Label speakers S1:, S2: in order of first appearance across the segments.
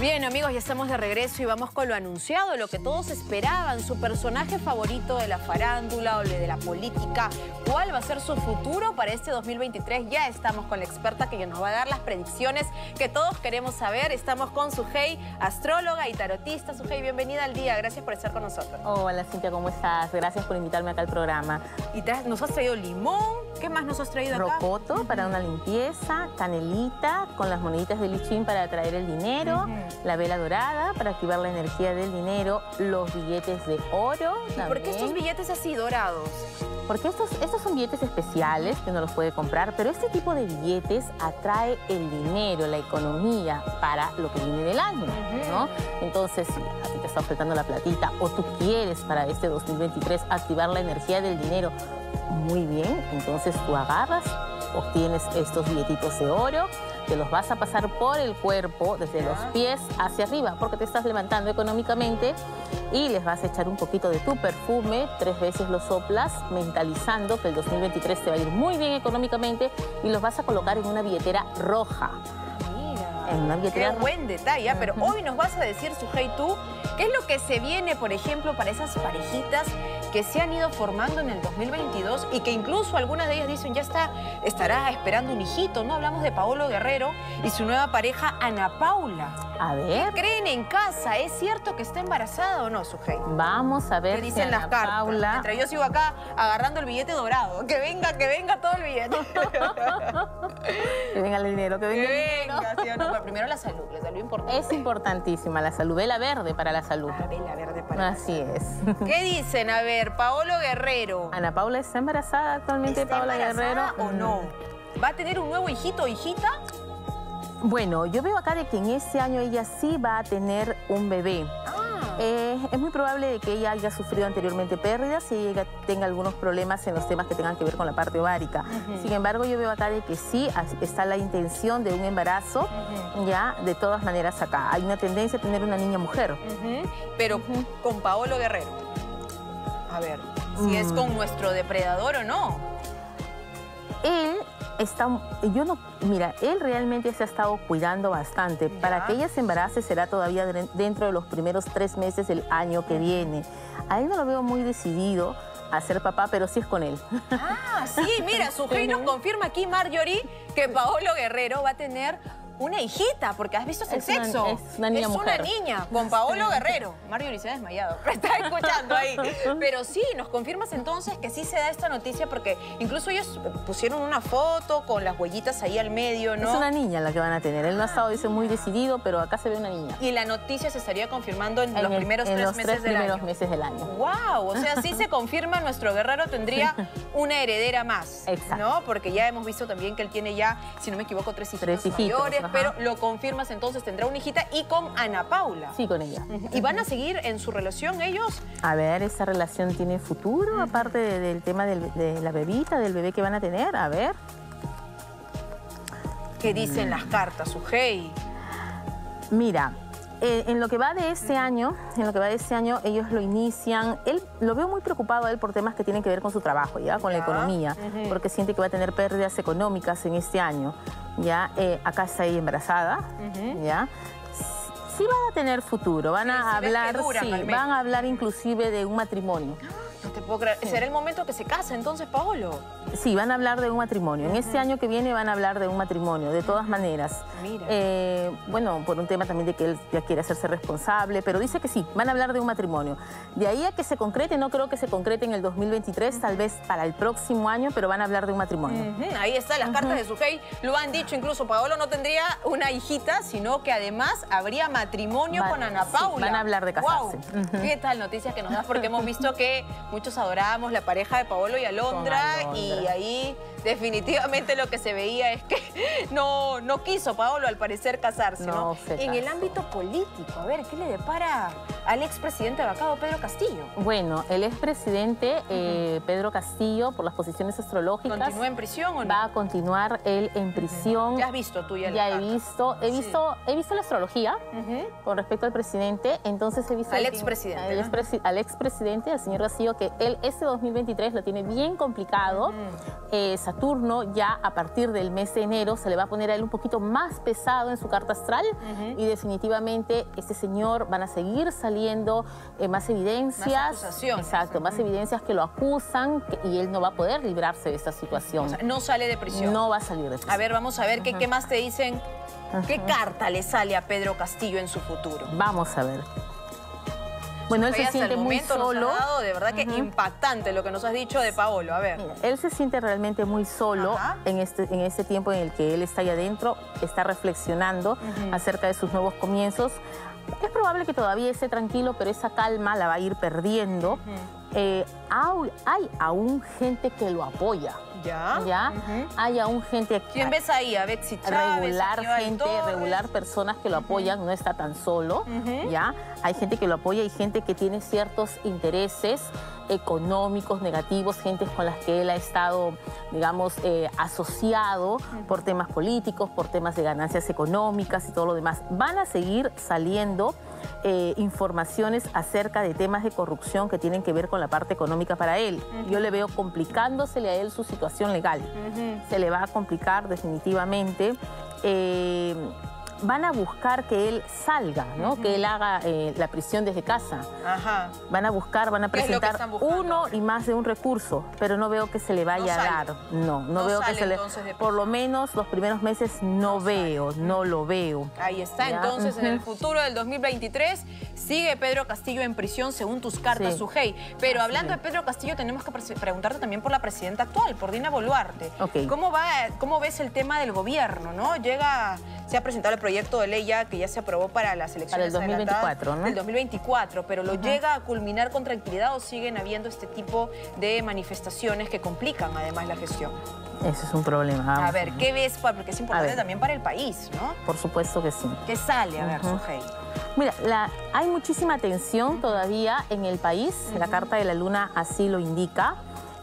S1: Bien, amigos, ya estamos de regreso y vamos con lo anunciado, lo que todos esperaban, su personaje favorito de la farándula o de la política. ¿Cuál va a ser su futuro para este 2023? Ya estamos con la experta que nos va a dar las predicciones que todos queremos saber. Estamos con Sujei, astróloga y tarotista. Sujei, bienvenida al día. Gracias por estar con nosotros.
S2: Hola, Cintia, ¿cómo estás? Gracias por invitarme acá al programa.
S1: Y nos has traído limón. ¿Qué más nos has traído acá?
S2: Rocoto para una limpieza, canelita con las moneditas de lichín para atraer el dinero la vela dorada para activar la energía del dinero, los billetes de oro.
S1: ¿Y por qué estos billetes así dorados?
S2: Porque estos, estos son billetes especiales que uno los puede comprar, pero este tipo de billetes atrae el dinero, la economía para lo que viene del año, ¿no? Entonces, si a ti te está faltando la platita o tú quieres para este 2023 activar la energía del dinero, muy bien, entonces tú agarras, obtienes estos billetitos de oro, te los vas a pasar por el cuerpo, desde los pies hacia arriba, porque te estás levantando económicamente y les vas a echar un poquito de tu perfume, tres veces los soplas, mentalizando que el 2023 te va a ir muy bien económicamente y los vas a colocar en una billetera roja.
S1: Mira, en una billetera qué buen detalle, ¿ah? pero hoy nos vas a decir, Sujei, tú, ¿qué es lo que se viene, por ejemplo, para esas parejitas que se han ido formando en el 2022 y que incluso algunas de ellas dicen ya está, estará esperando un hijito, ¿no? Hablamos de Paolo Guerrero y su nueva pareja Ana Paula.
S2: A ver.
S1: ¿Qué creen en casa? ¿Es cierto que está embarazada o no, Sujei?
S2: Vamos a ver
S1: ¿Qué dicen las cartas? Paula... Mientras yo sigo acá agarrando el billete dorado. Que venga, que venga todo el billete.
S2: que venga el dinero, que venga,
S1: que venga Sí, no, primero la salud, la salud importante.
S2: Es importantísima la salud. Vela verde para la salud.
S1: La vela verde para
S2: Así
S1: la
S2: salud.
S1: Así es. ¿Qué dicen? A ver, Paolo Guerrero.
S2: Ana Paula está embarazada actualmente,
S1: ¿Está
S2: Paola
S1: Guerrero. o no? ¿Va a tener un nuevo hijito o hijita?
S2: Bueno, yo veo acá de que en este año ella sí va a tener un bebé.
S1: Ah.
S2: Eh, es muy probable de que ella haya sufrido anteriormente pérdidas y ella tenga algunos problemas en los temas que tengan que ver con la parte ovárica. Sin embargo, yo veo acá de que sí está la intención de un embarazo, ya de todas maneras acá. Hay una tendencia a tener una niña mujer.
S1: Pero con Paolo Guerrero. A ver, si es con mm. nuestro depredador o no.
S2: Él está, yo no, mira, él realmente se ha estado cuidando bastante. Para que ella se embarace será todavía dentro de los primeros tres meses del año que viene. A él no lo veo muy decidido a ser papá, pero sí es con él.
S1: Ah, sí, mira, su rey nos confirma aquí, Marjorie, que Paolo Guerrero va a tener una hijita, porque has visto ese sexo.
S2: es una niña
S1: Es una niña, con Paolo Guerrero. Mario se ha desmayado, me está escuchando ahí. Pero sí, nos confirmas entonces que sí se da esta noticia, porque incluso ellos pusieron una foto con las huellitas ahí al medio, ¿no?
S2: Es una niña la que van a tener. Él no ha estado, dice, muy decidido, pero acá se ve una niña.
S1: Y la noticia se estaría confirmando en, los primeros
S2: en
S1: tres
S2: los
S1: meses
S2: tres del primeros meses del año.
S1: ¡Wow! O sea, sí se confirma, nuestro guerrero tendría una heredera más.
S2: Exacto.
S1: ¿No? Porque ya hemos visto también que él tiene ya, si no me equivoco, tres hijitos, tres hijitos mayores, pero lo confirma entonces tendrá una hijita y con Ana Paula.
S2: Sí, con ella.
S1: ¿Y van a seguir en su relación ellos?
S2: A ver, ¿esa relación tiene futuro? Aparte del tema de la bebita, del bebé que van a tener, a ver.
S1: ¿Qué dicen mm. las cartas, Sujei?
S2: Mira, eh, en lo que va de este año, en lo que va de este año, ellos lo inician. Él lo veo muy preocupado a él por temas que tienen que ver con su trabajo, ya, con la economía, porque siente que va a tener pérdidas económicas en este año. Ya, eh, acá está ahí embarazada, ya. Sí van a tener futuro, van a hablar, sí, van a hablar inclusive de un matrimonio.
S1: No te puedo creer. ¿Será el momento que se case entonces, Paolo?
S2: Sí, van a hablar de un matrimonio. En este año que viene van a hablar de un matrimonio, de todas maneras.
S1: Mira.
S2: Eh, bueno, por un tema también de que él ya quiere hacerse responsable, pero dice que sí, van a hablar de un matrimonio. De ahí a que se concrete, no creo que se concrete en el 2023, tal vez para el próximo año, pero van a hablar de un matrimonio.
S1: Ahí está, las cartas de Sujei lo han dicho, incluso Paolo no tendría una hijita, sino que además habría matrimonio con Ana Paula.
S2: van a hablar de casarse.
S1: ¿Qué tal noticias que nos das? Porque hemos visto que muchos adorábamos la pareja de Paolo y Alondra, y ahí definitivamente lo que se veía es que no, no quiso Paolo al parecer casarse, ¿no? en el ámbito político, a ver, ¿qué le depara al expresidente vacado Pedro Castillo?
S2: Bueno, el expresidente eh, Pedro Castillo, por las posiciones astrológicas...
S1: ¿Continúa en prisión o no?
S2: Va a continuar él en prisión.
S1: ¿Ya has visto tú ya
S2: Ya he visto, he visto, he visto la astrología con respecto al presidente, entonces he visto...
S1: Al expresidente.
S2: Al expresidente, al señor Castillo, que él este 2023 lo tiene bien complicado. Eh, Saturno ya a partir del mes de enero se le va a poner a él un poquito más pesado en su carta astral y definitivamente este señor van a seguir saliendo eh, más evidencias.
S1: Más
S2: Exacto, más evidencias que lo acusan y él no va a poder librarse de esta situación.
S1: no sale de prisión.
S2: No va a salir de prisión.
S1: A ver, vamos a ver qué, qué más te dicen. ¿Qué carta le sale a Pedro Castillo en su futuro?
S2: Vamos a ver. Bueno, él se siente muy solo.
S1: de verdad que impactante lo que nos has dicho de Paolo. A ver.
S2: él se siente realmente muy solo en este, en este tiempo en el que él está ahí adentro, está reflexionando acerca de sus nuevos comienzos. Es probable que todavía esté tranquilo, pero esa calma la va a ir perdiendo. Eh, hay aún gente que lo apoya.
S1: Ya.
S2: ¿Ya? Hay aún gente...
S1: ¿Quién ves ahí? A Betsy Chávez,
S2: Regular gente, regular personas que lo apoyan, no está tan solo, ¿ya? Hay gente que lo apoya y gente que tiene ciertos intereses económicos, negativos, gente con las que él ha estado, digamos, eh, asociado por temas políticos, por temas de ganancias económicas y todo lo demás. Van a seguir saliendo eh, informaciones acerca de temas de corrupción que tienen que ver con la parte económica para él. Yo le veo complicándosele a él su situación legal. Se le va a complicar definitivamente. Eh, van a buscar que él salga, ¿no? Que él haga eh, la prisión desde casa. Ajá. Van a buscar, van a presentar uno y más de un recurso, pero no veo que se le vaya a dar. No, no, veo que se le... Por lo menos los primeros meses no, veo, no lo veo.
S1: Ahí está, entonces en el futuro del 2023 sigue Pedro Castillo en prisión según tus cartas, su Sujei. Pero hablando de Pedro Castillo tenemos que preguntarte también por la presidenta actual, por Dina Boluarte. ¿Cómo, va, ¿Cómo ves el tema del gobierno, no? Llega, se ha presentado el proyecto de ley ya que ya se aprobó para las elecciones
S2: del 2024,
S1: ¿no? Del 2024, pero ¿lo llega a culminar con tranquilidad o siguen habiendo este tipo de manifestaciones que complican además la gestión?
S2: Eso es un problema.
S1: A ver, ¿qué ves? Porque es importante también para el país, ¿no?
S2: Por supuesto que sí.
S1: ¿Qué sale? A ver, Sujei.
S2: Mira, hay muchísima tensión todavía en el país. La Carta de la Luna así lo indica.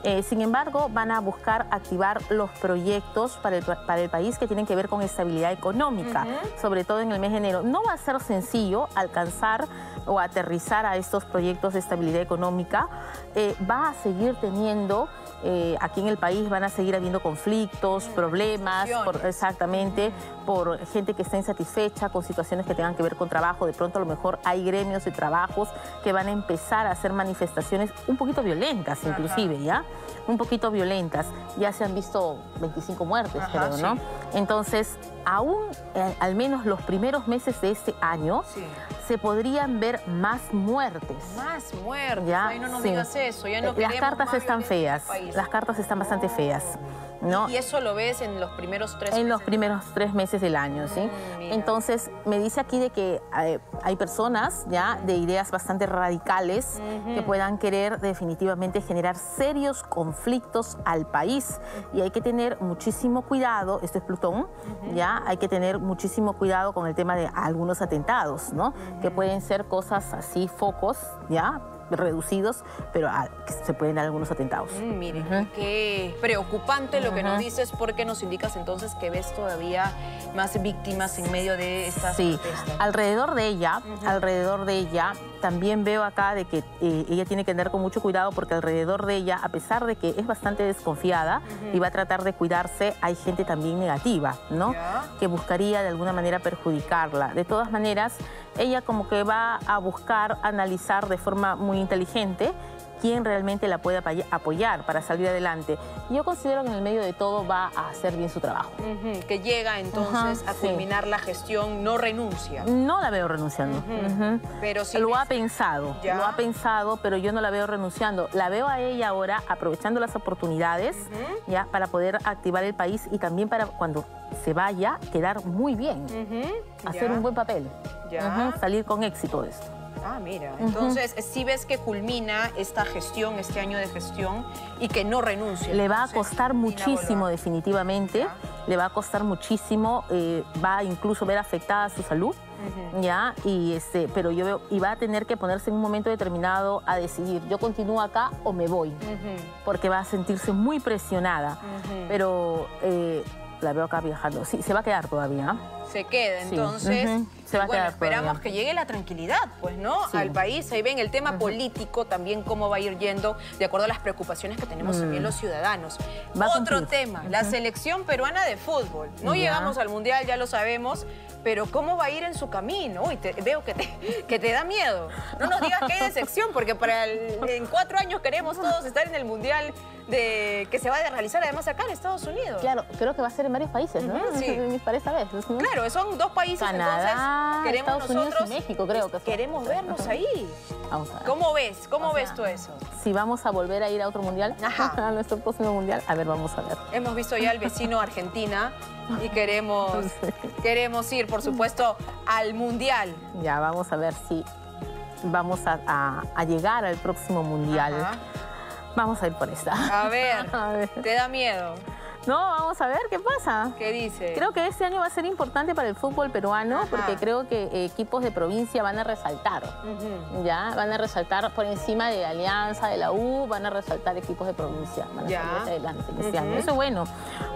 S2: Eh, sin embargo, van a buscar activar los proyectos para el, país que tienen que ver con estabilidad económica, sobre todo en el mes de enero. No va a ser sencillo alcanzar o aterrizar a estos proyectos de estabilidad económica. Eh, va a seguir teniendo, eh, aquí en el país van a seguir habiendo conflictos, problemas, exactamente, por gente que está insatisfecha con situaciones que tengan que ver con trabajo. De pronto a lo mejor hay gremios de trabajos que van a empezar a hacer manifestaciones un poquito violentas inclusive, ¿ya? Un poquito violentas. Ya se han visto 25 muertes, creo, ¿no? Entonces, aún eh, al menos los primeros meses de este año se podrían ver más muertes.
S1: Más muertes. ¿Ya? no nos digas eso. Ya no
S2: Las cartas están feas. Las cartas están bastante feas.
S1: ¿Y eso lo ves en los primeros tres
S2: meses? En los primeros tres meses del año, ¿sí? Mm, Entonces, me dice aquí de que hay, personas ya de ideas bastante radicales que puedan querer definitivamente generar serios conflictos al país. Y hay que tener muchísimo cuidado, esto es Plutón, ya, hay que tener muchísimo cuidado con el tema de algunos atentados, ¿no? Que pueden ser cosas así, focos, ¿ya? Reducidos, pero ah, se pueden dar algunos atentados.
S1: Mm, mire, qué preocupante lo que nos dices porque nos indicas entonces que ves todavía más víctimas en medio de estas
S2: sí. alrededor de ella, alrededor de ella, también veo acá de que eh, ella tiene que andar con mucho cuidado porque alrededor de ella, a pesar de que es bastante desconfiada y va a tratar de cuidarse, hay gente también negativa, ¿no? Que buscaría de alguna manera perjudicarla. De todas maneras, ella como que va a buscar analizar de forma muy inteligente quién realmente la puede apoyar para salir adelante. Yo considero que en el medio de todo va a hacer bien su trabajo.
S1: Que llega entonces a culminar la gestión, no renuncia.
S2: No la veo renunciando. Pero sí lo ha pensado, lo ha pensado, pero yo no la veo renunciando. La veo a ella ahora aprovechando las oportunidades ya para poder activar el país y también para cuando se vaya quedar muy bien, hacer un buen papel, salir con éxito de esto.
S1: Ah, mira. Entonces, si ves que culmina esta gestión, este año de gestión, y que no renuncia.
S2: Le va a costar muchísimo, definitivamente. Le va a costar muchísimo. Eh, va a incluso ver afectada su salud. ¿Ya? Y este, pero yo veo, y va a tener que ponerse en un momento determinado a decidir, yo continúo acá o me voy, porque va a sentirse muy presionada. Pero eh, la veo acá viajando. Sí, se va a quedar todavía.
S1: Se queda, entonces... bueno, esperamos que llegue la tranquilidad, pues, ¿no? Al país. Ahí ven el tema político también cómo va a ir yendo de acuerdo a las preocupaciones que tenemos también mm. los ciudadanos. Otro tema, la selección peruana de fútbol. No llegamos al Mundial, ya lo sabemos, pero ¿cómo va a ir en su camino? Uy, veo que te, que te da miedo. No nos digas que hay decepción, porque para en cuatro años queremos todos estar en el Mundial de, que se va a realizar además acá en Estados Unidos.
S2: Claro, creo que va a ser en varios países, ¿no? sí. Para esta vez.
S1: Claro, son dos países,
S2: Canadá, queremos Estados nosotros, Unidos y México, creo que
S1: Queremos vernos ahí. Vamos a ver. ¿Cómo ves? ¿Cómo ves tú eso?
S2: Si vamos a volver a ir a otro mundial, a nuestro próximo mundial, a ver, vamos a ver.
S1: Hemos visto ya al vecino Argentina y queremos, queremos ir, por supuesto, al Mundial.
S2: Ya, vamos a ver si vamos a, llegar al próximo Mundial. Vamos a ir por esta.
S1: A ver, a ver, ¿te da miedo?
S2: No, vamos a ver qué pasa.
S1: ¿Qué dice?
S2: Creo que este año va a ser importante para el fútbol peruano porque creo que equipos de provincia van a resaltar. Ya, van a resaltar por encima de Alianza, de la U, van a resaltar equipos de provincia. Van a ya. adelante este año. Eso es bueno.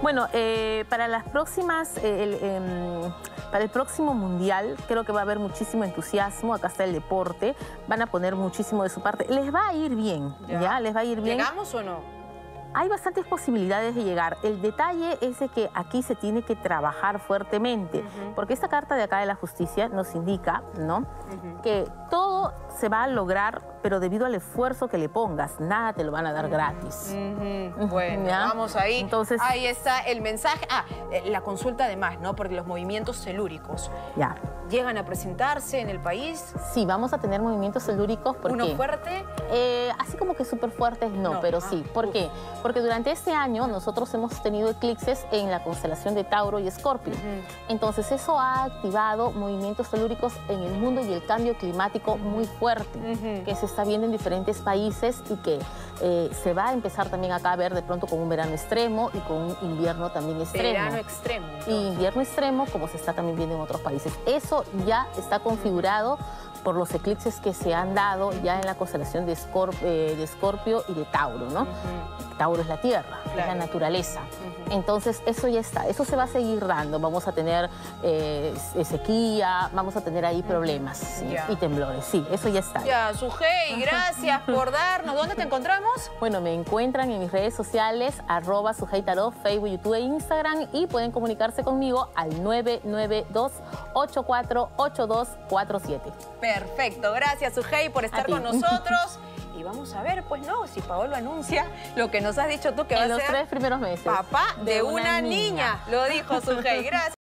S2: Bueno, eh, para las próximas, eh, em, para el próximo mundial, creo que va a haber muchísimo entusiasmo. Acá está el deporte. Van a poner muchísimo de su parte. Les va a ir bien, ¿ya? Les va a ir bien.
S1: ¿Llegamos o no?
S2: Hay bastantes posibilidades de llegar. El detalle es de que aquí se tiene que trabajar fuertemente, porque esta carta de acá de la justicia nos indica, ¿no? Que todo se va a lograr, pero debido al esfuerzo que le pongas, nada te lo van a dar gratis.
S1: Bueno, vamos ahí. Entonces, ahí está el mensaje. Ah, eh, la consulta además, ¿no? Porque los movimientos celúricos. Ya. ¿Llegan a presentarse en el país?
S2: Sí, vamos a tener movimientos celúricos. ¿Por
S1: ¿Uno fuerte?
S2: Eh, así como que súper fuertes no, pero sí. ¿Por qué? Porque durante este año nosotros hemos tenido eclipses en la constelación de Tauro y Escorpio. Entonces eso ha activado movimientos telúricos en el mundo y el cambio climático muy fuerte que se está viendo en diferentes países y que eh, se va a empezar también acá a ver de pronto con un verano extremo y con un invierno también extremo.
S1: Verano extremo.
S2: Y invierno extremo como se está también viendo en otros países. Eso ya está configurado por los eclipses que se han dado ya en la constelación de, eh, Escorpio y de Tauro, ¿no? Tauro es la tierra, es la naturaleza. Entonces, eso ya está, eso se va a seguir dando. Vamos a tener eh, sequía, vamos a tener ahí problemas y temblores. Sí, eso ya está.
S1: Ya, Sujei, gracias por darnos. ¿Dónde te encontramos?
S2: Bueno, me encuentran en mis redes sociales, arroba Sujei Tarot, Facebook, YouTube e Instagram y pueden comunicarse conmigo al 992-848247.
S1: Perfecto, gracias Sujei por estar con nosotros. Y vamos a ver, pues no, si Paolo anuncia lo que nos has dicho tú que va a ser...
S2: los tres primeros meses.
S1: Papá de, una, niña. niña. Lo dijo Sujei. Gracias.